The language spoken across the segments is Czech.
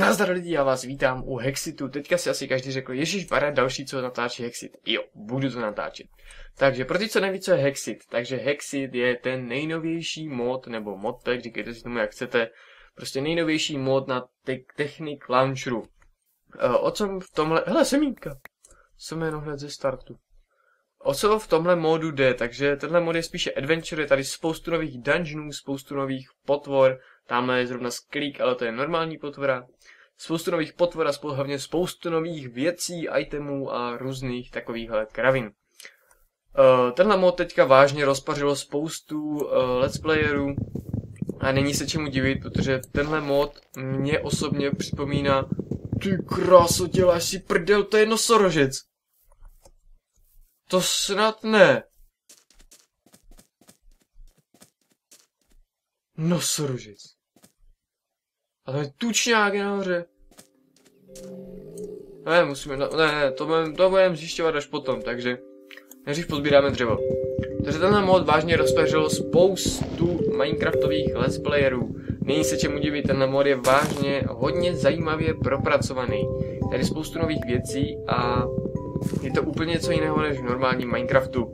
Nazdar lidi, já vás vítám u Hexitu. Teďka si asi každý řekl, Ježíš Bara, další, co natáčí Hexit. Jo, budu to natáčet. Takže pro ty, co neví, co je Hexit, takže Hexit je ten nejnovější mod, nebo modpack, říkejte si tomu, jak chcete, prostě nejnovější mod na te- Technic Launcheru. Uh, o co v tomhle, hele, semínka, jsem jenom hned ze startu. O co v tomhle módu jde, takže tenhle mod je spíše adventure, je tady spoustu nových dungeonů, spoustu nových potvor, tamhle je zrovna sklík, ale to je normální potvora, spoustu nových potvor a spou- hlavně spoustu nových věcí, itemů a různých takovýchhle kravin. Uh, tenhle mod teďka vážně rozpařilo spoustu uh, let's playerů a není se čemu divit, protože tenhle mod mě osobně připomíná ty kráso, děláš si prdel, to je nosorožec. To snad ne. Nosorožec. Ale tučňák je nahoře. Ne, musíme, ne, ne, to budeme, to budeme zjišťovat až potom, takže nejdřív pozbíráme dřevo. Takže tenhle mod vážně rozpeřil spoustu Minecraftových let's playerů. Není se čemu divit, tenhle mod je vážně hodně zajímavě propracovaný. Tady spoustu nových věcí a je to úplně něco jiného než v normálním Minecraftu.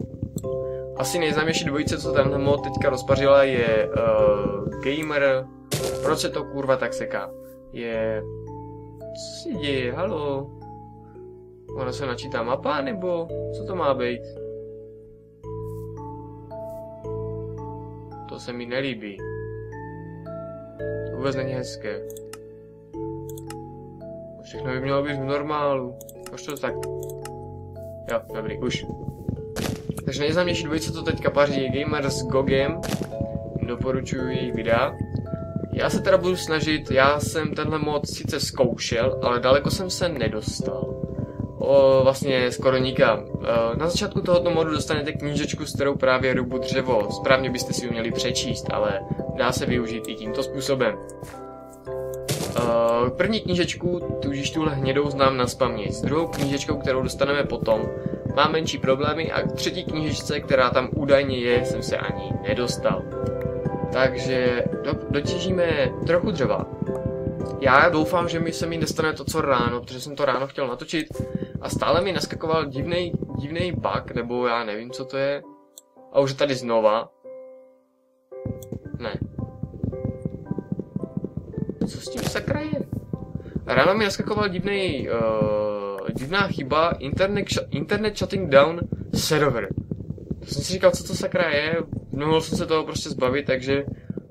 Asi nejznámější dvojice, co tenhle mod teďka rozpařila, je uh, Gamer, proč se to kurva tak seká? Je... Co se děje, halo? Ona se načítá mapa, nebo co to má být? To se mi nelíbí. To vůbec není hezké. Všechno by mělo být v normálu. Už to tak. Jo, dobrý, už. Takže nejznámější dvojice, co teďka paří, je Gamer s Gogem. Doporučuji jejich videa. Já se teda budu snažit, já jsem tenhle mod sice zkoušel, ale daleko jsem se nedostal. O, vlastně skoro nikam. E, na začátku tohoto modu dostanete knížečku, s kterou právě rubu dřevo. Správně byste si ji měli přečíst, ale dá se využít i tímto způsobem. Uh, první knížečku, tudíž tuhle hnědou znám na spaměť. S druhou knížečkou, kterou dostaneme potom, má menší problémy a k třetí knížečce, která tam údajně je, jsem se ani nedostal. Takže do, dotěžíme trochu dřeva. Já doufám, že mi se mi dostane to, co ráno, protože jsem to ráno chtěl natočit a stále mi naskakoval divný divný bug, nebo já nevím, co to je. A už je tady znova. Ne, co s tím sakra je? Ráno mi naskakoval divný, uh, divná chyba, internet, internet shutting down server. To jsem si říkal, co to sakra je, nemohl jsem se toho prostě zbavit, takže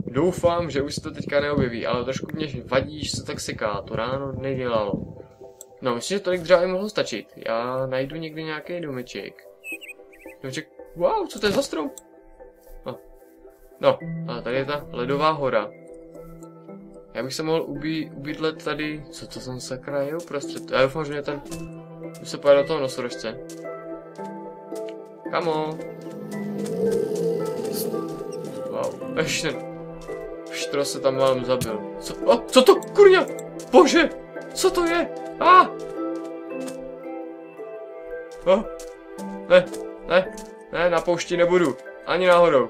doufám, že už se to teďka neobjeví, ale trošku mě vadí, že se tak seká, to ráno nedělalo. No, myslím, že tolik dřeva mohlo stačit. Já najdu někdy nějaký domeček. Domeček, wow, co to je za strom? No, no a tady je ta ledová hora. Já bych se mohl ubí, ubydlet tady, co to jsem sakra je uprostřed. Já doufám, že mě ten, už se pojede do toho nosorožce. Kamo. Wow, ještě ten štro se tam málem zabil. Co, o, co to, kurňa, bože, co to je? A! Ah! Oh. Ne, ne, ne, na poušti nebudu, ani náhodou.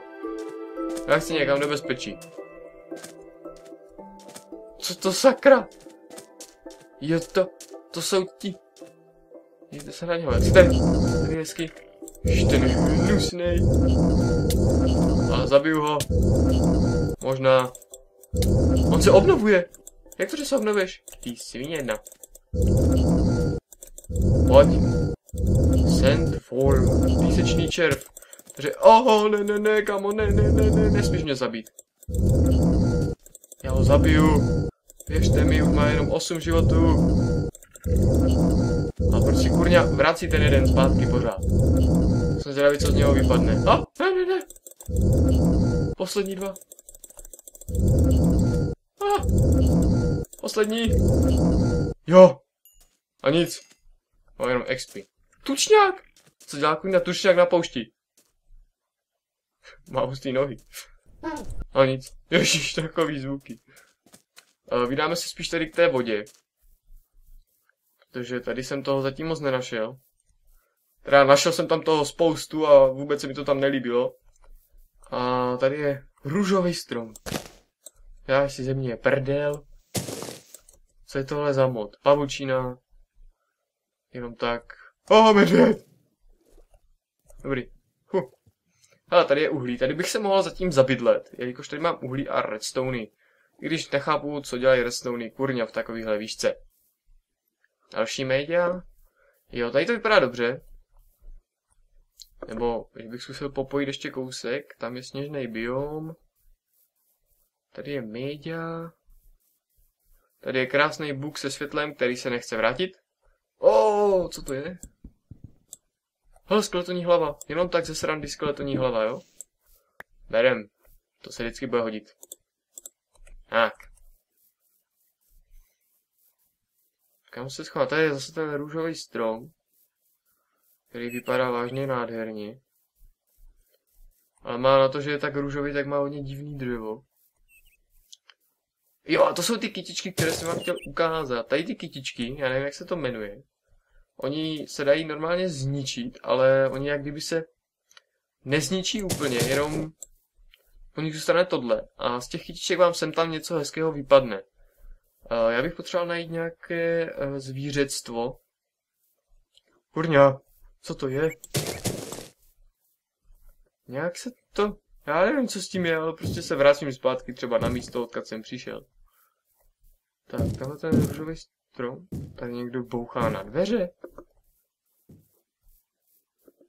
Já chci někam do bezpečí. Co to sakra? Jo to, to jsou ti. Jděte se na něho, jak jste? Tady hezky. Ještě než hnusnej. A zabiju ho. Možná. On se obnovuje. Jak to, že se obnovuješ? Ty svině jedna. Pojď. Send form. Písečný červ. Takže, oh, ne, ne, ne, kamo, ne, ne, ne, ne, nesmíš mě zabít. Já ho zabiju. Věřte mi, už má jenom 8 životů. A proč si kurňa vrací ten jeden zpátky pořád? Jsem zvědavý, co z něho vypadne. A, ne, ne, ne. Poslední dva. A, poslední. Jo. A nic. Mám jenom XP. Tučňák! Co dělá kurňa tučňák na poušti? Má hustý nohy. A nic. Ježiš, takový zvuky. Uh, vydáme se spíš tady k té vodě. Protože tady jsem toho zatím moc nenašel. Teda našel jsem tam toho spoustu a vůbec se mi to tam nelíbilo. A tady je růžový strom. Já si země je prdel. Co je tohle za mod? Pavučina. Jenom tak. Oh, medvěd! Dobrý. Huh. Ale tady je uhlí. Tady bych se mohl zatím zabydlet, jelikož tady mám uhlí a redstony. I když nechápu, co dělají redstony kurňa v takovýchhle výšce. Další média. Jo, tady to vypadá dobře. Nebo, když bych zkusil popojit ještě kousek, tam je sněžný biom. Tady je média. Tady je krásný buk se světlem, který se nechce vrátit. O, co to je? Hele, skeletoní hlava. Jenom tak ze srandy skeletoní hlava, jo? Berem. To se vždycky bude hodit. Tak. Kam se schovat? Tady je zase ten růžový strom, který vypadá vážně nádherně. Ale má na to, že je tak růžový, tak má hodně divný dřevo. Jo, a to jsou ty kytičky, které jsem vám chtěl ukázat. Tady ty kytičky, já nevím, jak se to jmenuje. Oni se dají normálně zničit, ale oni jak kdyby se nezničí úplně, jenom po nich zůstane tohle. A z těch kytiček vám sem tam něco hezkého vypadne. Já bych potřeboval najít nějaké eh, zvířectvo. Kurňa, co to je? Nějak se to... Já nevím, co s tím je, ale prostě se vrátím zpátky třeba na místo, odkud jsem přišel. Tak, tenhle ten růžový strom. Tady někdo bouchá na dveře.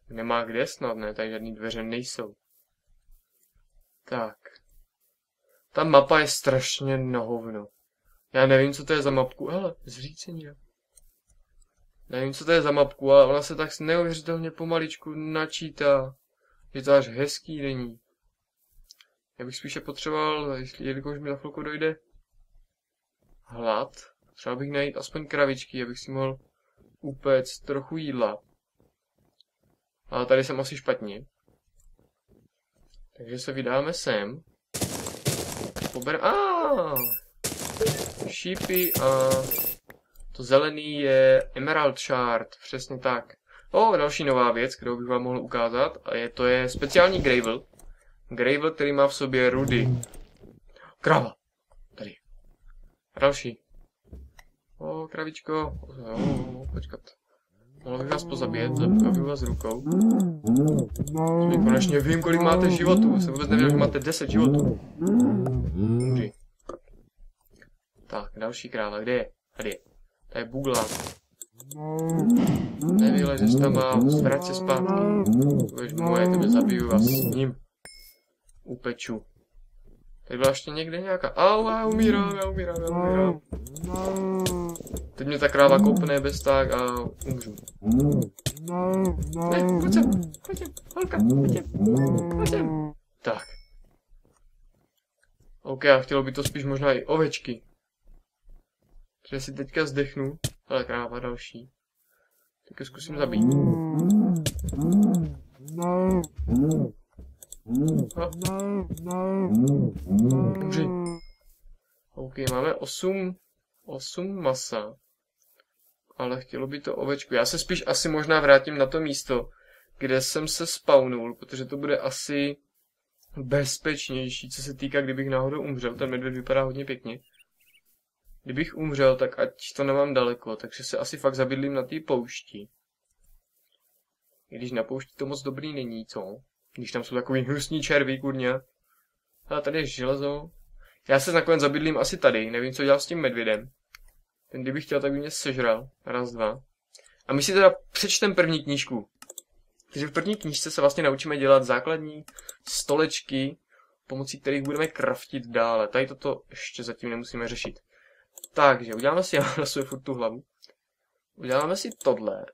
Nemá kde snad, ne? Tady žádný dveře nejsou. Tak. Ta mapa je strašně na hovno. Já nevím, co to je za mapku. Hele, zřícení. Nevím, co to je za mapku, ale ona se tak neuvěřitelně pomaličku načítá. Je to až hezký není. Já bych spíše potřeboval, jelikož mi na chvilku dojde hlad, třeba bych najít aspoň kravičky, abych si mohl upéct trochu jídla. Ale tady jsem asi špatně. Takže se vydáme sem. Pober... Ah! Šípy a to zelený je Emerald Shard, přesně tak. O, další nová věc, kterou bych vám mohl ukázat, a je, to je speciální Gravel. Gravel, který má v sobě rudy. Krava. Tady. A další. O, kravičko. O, počkat. Mohl bych vás pozabít, zabiju vás rukou. Konečně vím, kolik máte životů. Jsem vůbec nevěděl, že máte 10 životů. Můži. Tak, další kráva, kde je? Tady je. Tady je bugla. Nevylezeš tam a vrať se zpátky. Budeš moje, tebe zabiju a s ním upeču. Tady byla ještě někde nějaká... Au, já umírám, já umírám, já umírám. Teď mě ta kráva koupne bez tak a umřu. Ne, pojď sem, pojď sem, holka, pojď sem, pojď sem. Tak. OK, a chtělo by to spíš možná i ovečky. Takže si teďka zdechnu. Ale kráva další. Tak je zkusím zabít. Umři. OK, máme 8, 8 masa. Ale chtělo by to ovečku. Já se spíš asi možná vrátím na to místo, kde jsem se spawnul, protože to bude asi bezpečnější, co se týká, kdybych náhodou umřel. Ten medvěd vypadá hodně pěkně. Kdybych umřel, tak ať to nemám daleko, takže se asi fakt zabydlím na té poušti. I když na poušti to moc dobrý není, co? Když tam jsou takový hnusní červí, kurně. A tady je železo. Já se nakonec zabydlím asi tady, nevím, co dělám s tím medvědem. Ten kdybych chtěl, tak by mě sežral. Raz, dva. A my si teda přečtem první knížku. Takže v první knížce se vlastně naučíme dělat základní stolečky, pomocí kterých budeme kraftit dále. Tady toto ještě zatím nemusíme řešit. Takže uděláme si, já hlasuji furt tu hlavu. Uděláme si tohle.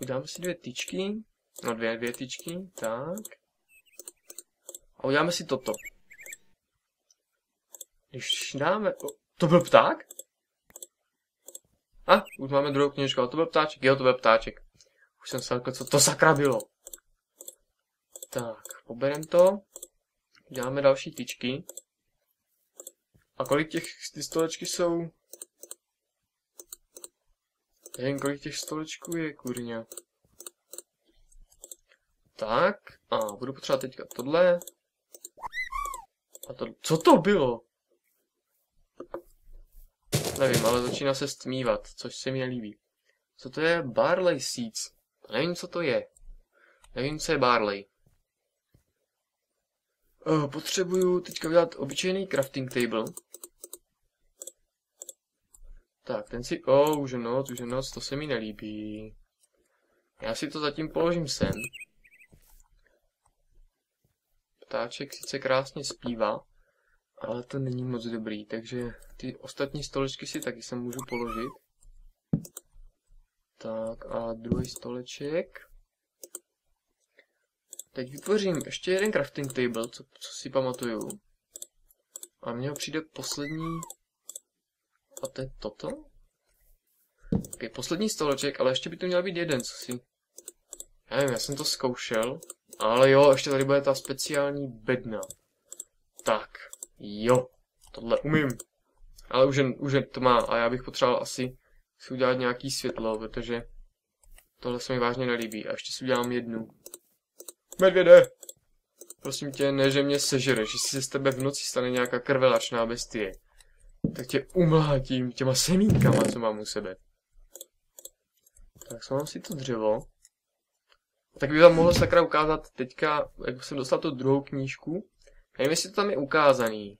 Uděláme si dvě tyčky. No dvě, dvě tyčky, tak. A uděláme si toto. Když dáme... To byl pták? A, už máme druhou knižku, ale to byl ptáček. Jo, to byl ptáček. Už jsem se co to sakra bylo. Tak, poberem to. Děláme další tyčky. A kolik těch ty stolečky jsou? Nevím, kolik těch stolečků je, kurňa. Tak, a budu potřebovat teďka tohle. A to, co to bylo? Nevím, ale začíná se stmívat, což se mi nelíbí. Co to je Barley Seeds? Nevím, co to je. Nevím, co je Barley. Uh, potřebuju teďka udělat obyčejný crafting table. Tak, ten si... Oh, už je noc, už je noc, to se mi nelíbí. Já si to zatím položím sem. Ptáček sice krásně zpívá, ale to není moc dobrý, takže ty ostatní stolečky si taky sem můžu položit. Tak a druhý stoleček. Teď vytvořím ještě jeden crafting table, co, co si pamatuju. A mně přijde poslední... A to je toto? Okay, poslední stoleček, ale ještě by to měl být jeden, co si... Já nevím, já jsem to zkoušel. Ale jo, ještě tady bude ta speciální bedna. Tak, jo, tohle umím. Ale už, je, už to má a já bych potřeboval asi si udělat nějaký světlo, protože tohle se mi vážně nelíbí. A ještě si udělám jednu. Medvěde! Prosím tě, ne, že mě sežereš, že se z tebe v noci stane nějaká krvelačná bestie. Tak tě umlátím těma semínkama, co mám u sebe. Tak mám si to dřevo. Tak bych vám mohl sakra ukázat teďka, jak jsem dostal tu druhou knížku. Nevím, jestli to tam je ukázaný.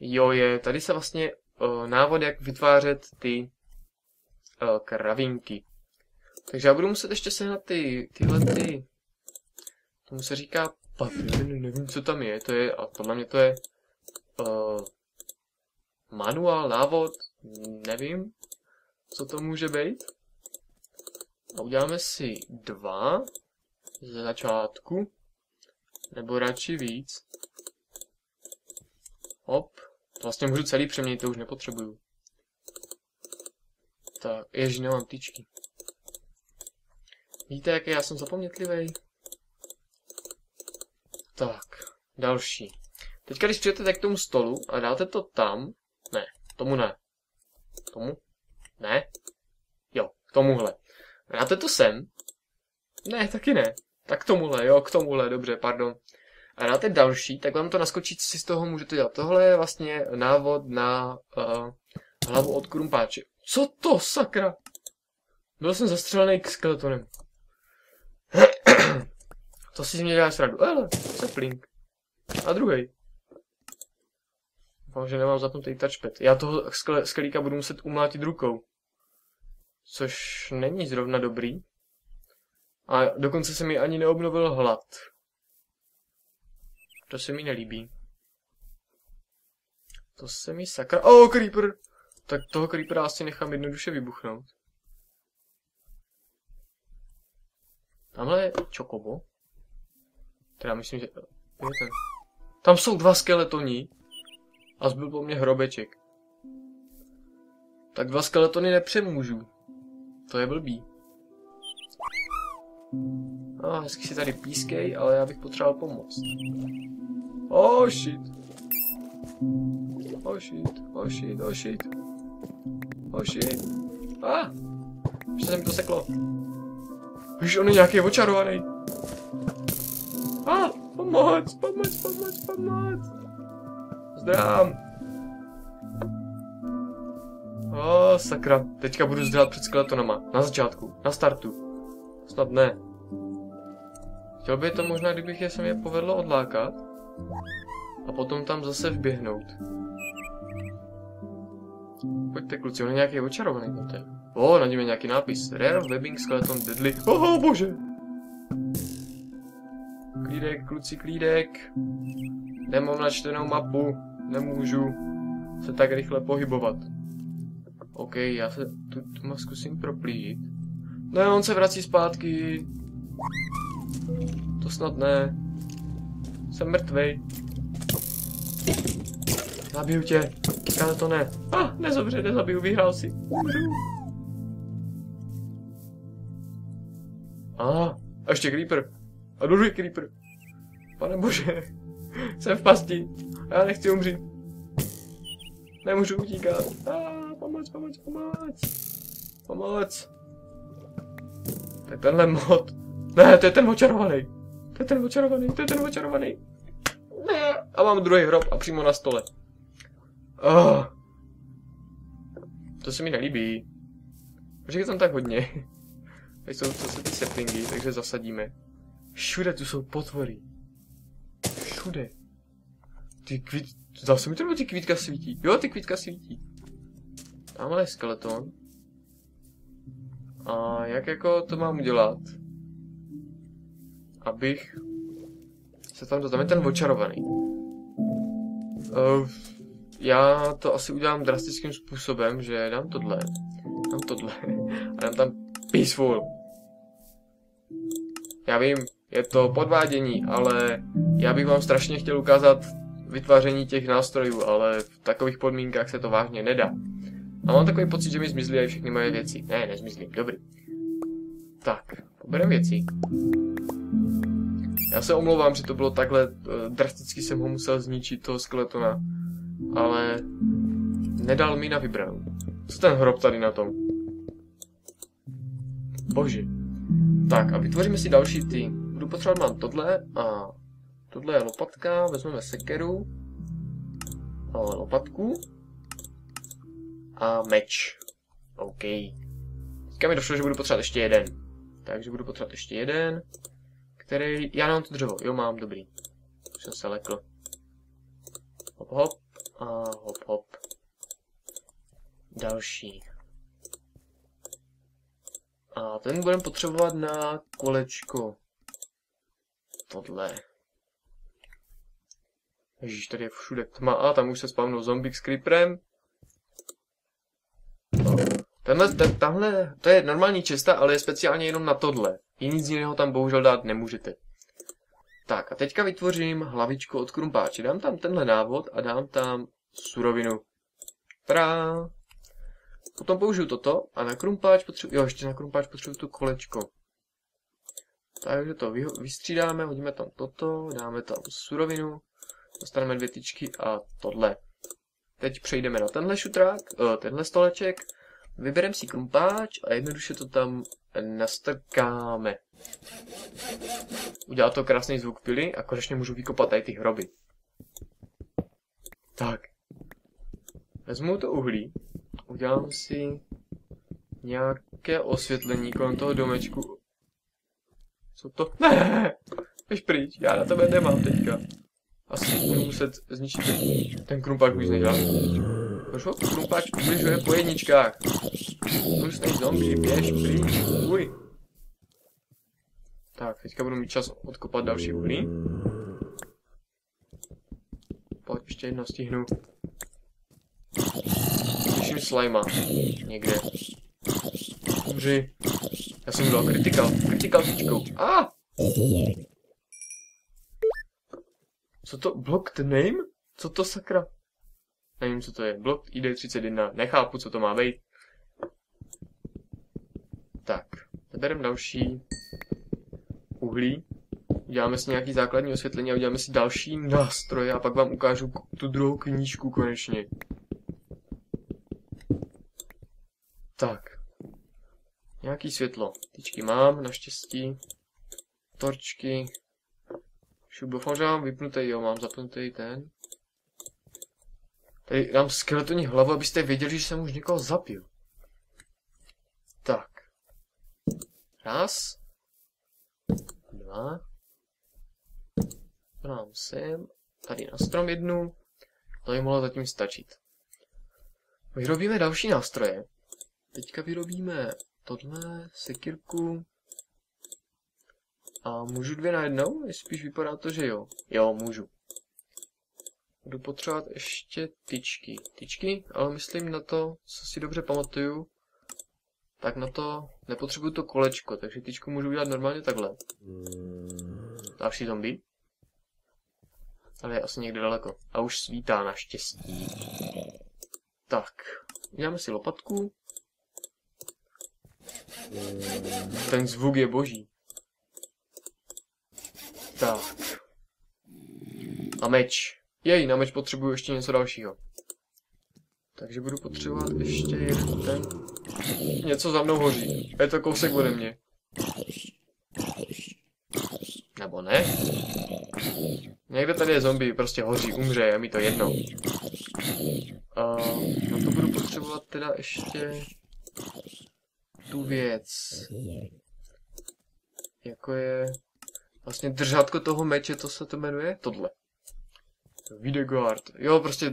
Jo, je. Tady se vlastně uh, návod, jak vytvářet ty uh, kravinky. Takže já budu muset ještě sehnat ty, tyhle ty, tomu se říká papír, nevím, co tam je, to je, a podle mě to je uh, manuál, návod, nevím, co to může být. A uděláme si dva ze začátku, nebo radši víc. Hop. To vlastně můžu celý přeměnit, to už nepotřebuju. Tak, ježi, nemám tyčky. Víte, jaký já jsem zapomnětlivý? Tak, další. Teďka, když přijete k tomu stolu a dáte to tam, ne, tomu ne. Tomu? Ne? Jo, k tomuhle. Dáte to sem? Ne, taky ne. Tak k tomuhle, jo, k tomuhle, dobře, pardon. A dáte další, tak vám to naskočí, co si z toho můžete dělat. Tohle je vlastně návod na uh, hlavu od krumpáče. Co to, sakra? Byl jsem zastřelený k skeletonem. to si mě děláš radu. Hele, sapling. A druhý. Doufám, že nemám zapnutý touchpad. Já toho skelíka budu muset umlátit rukou což není zrovna dobrý. A dokonce se mi ani neobnovil hlad. To se mi nelíbí. To se mi sakra... Oh, creeper! Tak toho creepera asi nechám jednoduše vybuchnout. Tamhle je Chocobo. Teda myslím, že... Je ten. Tam jsou dva skeletoni. A zbyl po mně hrobeček. Tak dva skeletony nepřemůžu. To je blbý. A hezky si tady pískej, ale já bych potřeboval pomoct. Oh shit. Oh shit, oh shit, oh shit. Oh shit. Ah, ještě se mi to seklo. Víš, on je nějaký očarovaný. Ah, pomoc, pomoc, pomoc, pomoc. Zdrám. O, sakra. Teďka budu zdrát před skeletonama. Na začátku. Na startu. Snad ne. Chtěl by to možná, kdybych je sem je povedlo odlákat. A potom tam zase vběhnout. Pojďte kluci, on je nějaký očarovaný na něm je nějaký nápis. Rare Webbing Skeleton Deadly. Oho, bože. Klídek, kluci, klídek. Nemám načtenou mapu. Nemůžu se tak rychle pohybovat. OK, já se tu, tu zkusím proplít. No on se vrací zpátky. To snad ne. Jsem mrtvej. Zabiju tě. Ale to ne. Ah, nezobře, nezabiju, vyhrál si. A, ah, a ještě creeper. A druhý creeper. Pane bože. Jsem v pasti. Já nechci umřít. Nemůžu utíkat. Ah pomoc, pomoc, pomoc. Pomoc. To je tenhle mod. Ne, to je ten očarovaný. To je ten očarovaný, to je ten očarovaný. Ne. A mám druhý hrob a přímo na stole. Oh. to se mi nelíbí. Proč je tam tak hodně? Tady jsou zase ty settingy, takže zasadíme. Všude tu jsou potvory. Všude. Ty kvít... Zase mi to ty kvítka svítí. Jo, ty kvítka svítí. Tamhle je skeleton. A jak jako to mám udělat? Abych se tam dostal. Ten očarovaný. Uh, já to asi udělám drastickým způsobem, že dám tohle. Dám tohle. A dám tam peaceful. Já vím, je to podvádění, ale já bych vám strašně chtěl ukázat vytváření těch nástrojů, ale v takových podmínkách se to vážně nedá. A mám takový pocit, že mi zmizly i všechny moje věci. Ne, nezmizly, dobrý. Tak, pobereme věci. Já se omlouvám, že to bylo takhle, uh, drasticky jsem ho musel zničit, toho skeletona. Ale nedal mi na vybranou. Co ten hrob tady na tom? Bože. Tak a vytvoříme si další ty. Budu potřebovat mám tohle a tohle je lopatka, vezmeme sekeru, a lopatku a meč. OK. Teďka mi došlo, že budu potřebovat ještě jeden. Takže budu potřebovat ještě jeden, který... Já mám to dřevo, jo mám, dobrý. Už jsem se lekl. Hop hop a hop hop. Další. A ten budeme potřebovat na kolečko. Tohle. Ježíš, tady je všude tma. A tam už se spavnul zombie s creeperem. Tenhle, ten, tahle, to je normální česta, ale je speciálně jenom na tohle. I nic jiného tam bohužel dát nemůžete. Tak a teďka vytvořím hlavičku od krumpáče. Dám tam tenhle návod a dám tam surovinu. Trá. Potom použiju toto a na krumpáč potřebuji, jo, ještě na krumpáč potřebuji tu kolečko. Takže to vystřídáme, hodíme tam toto, dáme tam surovinu, dostaneme dvě tyčky a tohle. Teď přejdeme na tenhle šutrák, uh, tenhle stoleček, vybereme si krumpáč a jednoduše to tam nastrkáme. Udělá to krásný zvuk pily a konečně můžu vykopat tady ty hroby. Tak. Vezmu to uhlí udělám si nějaké osvětlení kolem toho domečku. Co to? Ne! Běž pryč, já na tebe nemám teďka. Asi budu muset zničit ten, krumpáč už nedělá. Prošlo? Krumpáč ubližuje po jedničkách. Hnusný zombie, běž pryč, uj. Tak, teďka budu mít čas odkopat další uhlí. Pojď, ještě jedno stihnu slyším slajma. Někde. Umři. Já jsem udělal kritikal. Kritikal tyčkou. A! Ah! Co to? Blocked name? Co to sakra? Nevím, co to je. Blocked ID31. Nechápu, co to má být. Tak. Zabereme další uhlí. Uděláme si nějaký základní osvětlení a uděláme si další nástroje a pak vám ukážu tu druhou knížku konečně. Tak. Nějaký světlo. Tyčky mám, naštěstí. Torčky. Mám vypnutý, jo, mám zapnutý ten. Tady dám skeletonní hlavu, abyste věděli, že jsem už někoho zapil. Tak. Raz. Dva. To dám sem. Tady na strom jednu. To by mohlo zatím stačit. Vyrobíme další nástroje. Teďka vyrobíme tohle, sekirku. A můžu dvě najednou? Spíš vypadá to, že jo. Jo, můžu. Budu potřebovat ještě tyčky. Tyčky, ale myslím na to, co si dobře pamatuju, tak na to nepotřebuju to kolečko, takže tyčku můžu udělat normálně takhle. Další zombie. Ale je asi někde daleko. A už svítá naštěstí. Tak, uděláme si lopatku. Ten zvuk je boží. Tak. A meč. Jej, na meč potřebuju ještě něco dalšího. Takže budu potřebovat ještě jeden ten... Něco za mnou hoří. Je to kousek ode mě. Nebo ne? Někde tady je zombie, prostě hoří, umře, je mi to jedno. A na to budu potřebovat teda ještě tu věc. Jako je vlastně držátko toho meče, to se to jmenuje? Tohle. Videguard. Jo, prostě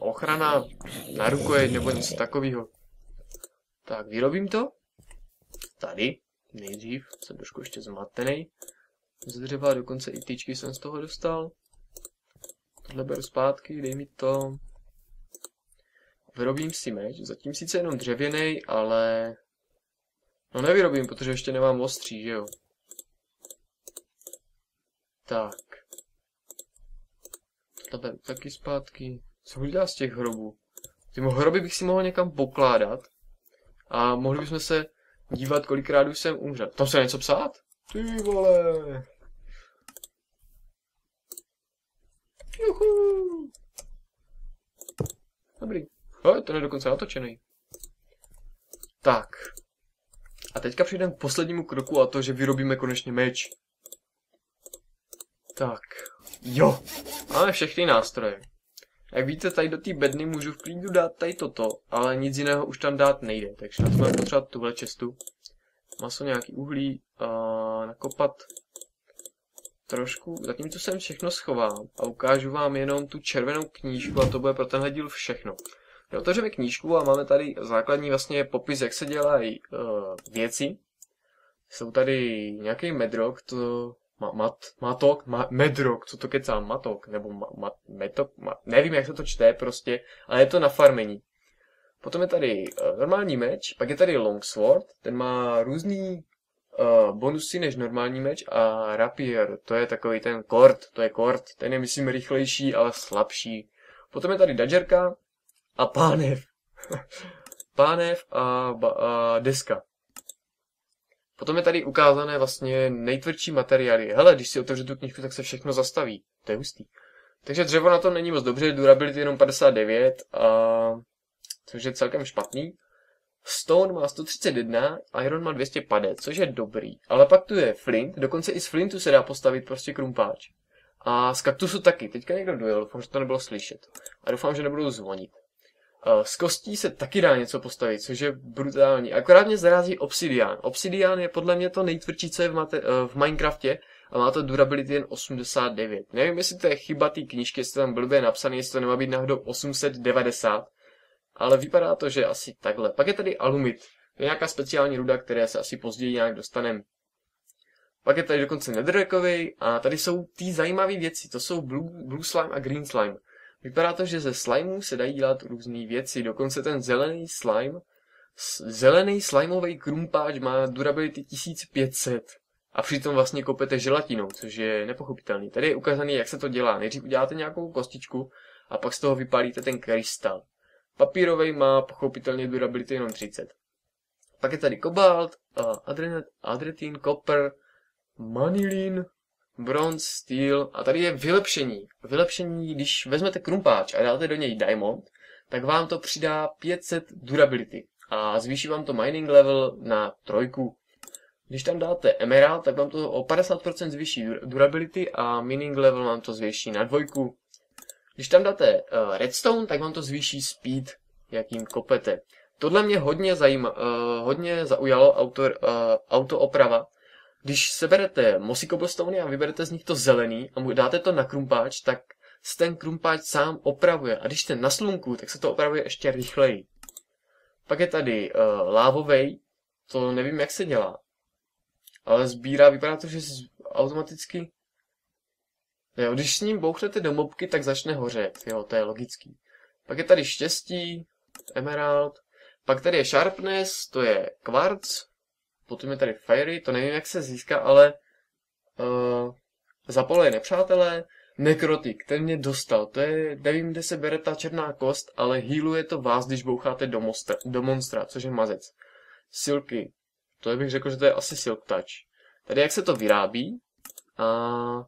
ochrana na rukojeť nebo něco takového. Tak, vyrobím to. Tady, nejdřív, jsem trošku ještě zmatený. Z dřeva, dokonce i tyčky jsem z toho dostal. Tohle beru zpátky, dej mi to. Vyrobím si meč, zatím sice jenom dřevěný, ale... No nevyrobím, protože ještě nemám ostří, že jo. Tak. Beru taky zpátky. Co udělá z těch hrobů? Ty hroby bych si mohl někam pokládat. A mohli bychom se dívat, kolikrát už jsem umřel. Tam se něco psát? Ty vole. Juhu. Dobrý. Jo, ten je dokonce natočený. Tak. A teďka přijdeme k poslednímu kroku a to, že vyrobíme konečně meč. Tak. Jo. Máme všechny nástroje. Jak víte, tady do té bedny můžu v klidu dát tady toto, ale nic jiného už tam dát nejde. Takže na to budeme potřebovat tuhle čestu. Maso, nějaký uhlí, uh, nakopat trošku, zatímco jsem všechno schovám a ukážu vám jenom tu červenou knížku a to bude pro tenhle díl všechno. Otevřeme knížku a máme tady základní vlastně popis, jak se dělají uh, věci. Jsou tady nějaký medrock, to ma, mat, matok, ma, medrock, co to kecám, matok, nebo ma, ma, metok, ma, nevím, jak se to čte prostě, ale je to na farmení. Potom je tady uh, normální meč, pak je tady longsword, ten má různý uh, bonusy než normální meč a rapier, to je takový ten kord, to je kord, ten je myslím rychlejší, ale slabší. Potom je tady dodgerka a pánev. pánev a, ba, a deska. Potom je tady ukázané vlastně nejtvrdší materiály. Hele, když si otevřu tu knižku, tak se všechno zastaví. To je hustý. Takže dřevo na to není moc dobře, durability jenom 59, a... což je celkem špatný. Stone má 131, Iron má 250, což je dobrý. Ale pak tu je Flint, dokonce i z Flintu se dá postavit prostě krumpáč. A z kaktusu taky. Teďka někdo dojel, doufám, že to nebylo slyšet. A doufám, že nebudou zvonit. Z kostí se taky dá něco postavit, což je brutální. Akorát mě zarazí obsidian. Obsidian je podle mě to nejtvrdší, co je v, mate- v Minecraftě a má to durability jen 89. Nevím, jestli to je chyba té knížky, jestli tam blbě napsané, jestli to nemá být náhodou 890, ale vypadá to, že asi takhle. Pak je tady alumit. To je nějaká speciální ruda, které se asi později nějak dostaneme. Pak je tady dokonce netherrackový a tady jsou ty zajímavé věci. To jsou blue, blue slime a green slime. Vypadá to, že ze slimeu se dají dělat různé věci. Dokonce ten zelený slime, zelený slimový krumpáč má durability 1500 a přitom vlastně kopete želatinou, což je nepochopitelný. Tady je ukázaný, jak se to dělá. Nejdřív uděláte nějakou kostičku a pak z toho vypálíte ten krystal. Papírový má pochopitelně durability jenom 30. Pak je tady kobalt, adretin, copper, manilin, bronze, steel a tady je vylepšení. Vylepšení, když vezmete krumpáč a dáte do něj diamond, tak vám to přidá 500 durability a zvýší vám to mining level na trojku. Když tam dáte emerald, tak vám to o 50% zvýší durability a mining level vám to zvýší na dvojku. Když tam dáte uh, redstone, tak vám to zvýší speed, jakým kopete. Tohle mě hodně, zajíma, uh, hodně zaujalo autor, uh, autooprava, když seberete mossy cobblestone a vyberete z nich to zelený a mu dáte to na krumpáč, tak se ten krumpáč sám opravuje. A když jste na slunku, tak se to opravuje ještě rychleji. Pak je tady uh, lávovej, to nevím, jak se dělá. Ale sbírá, vypadá to, že automaticky... Jo, když s ním bouchnete do mobky, tak začne hořet. Jo, to je logický. Pak je tady štěstí, emerald. Pak tady je sharpness, to je kvarc. Potom je tady Fairy, to nevím, jak se získá, ale uh, zapoluje nepřátelé. Nekrotik, ten mě dostal. To je, nevím, kde se bere ta černá kost, ale healuje to vás, když boucháte do, monstra, do monstra, což je mazec. Silky, to bych řekl, že to je asi Silk Touch. Tady jak se to vyrábí. A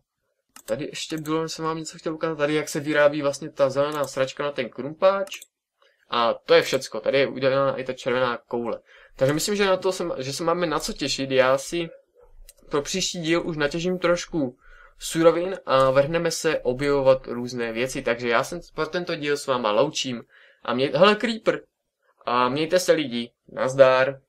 tady ještě bylo, jsem vám něco chtěl ukázat, tady jak se vyrábí vlastně ta zelená sračka na ten krumpáč. A to je všecko, tady je udělaná i ta červená koule. Takže myslím, že na to se, že se máme na co těšit. Já si pro příští díl už natěžím trošku surovin a vrhneme se objevovat různé věci. Takže já jsem pro tento díl s váma loučím a mě, hele Creeper, a mějte se lidi, nazdár.